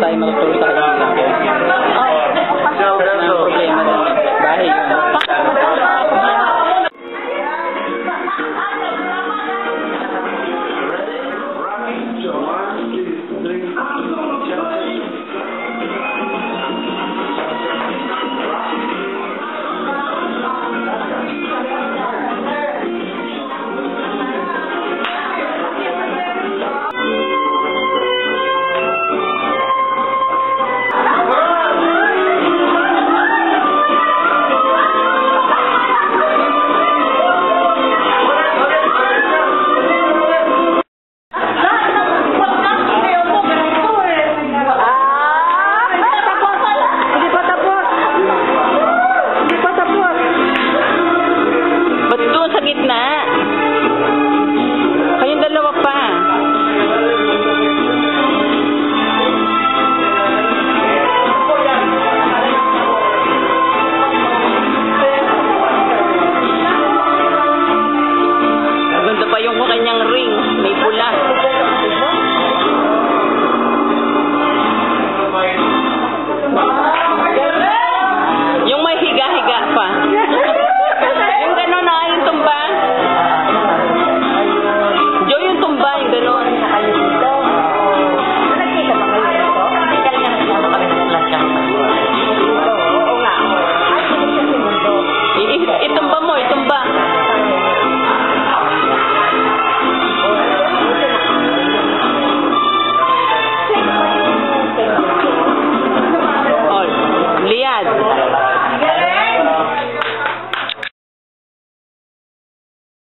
tayo matutulog sa Kahit na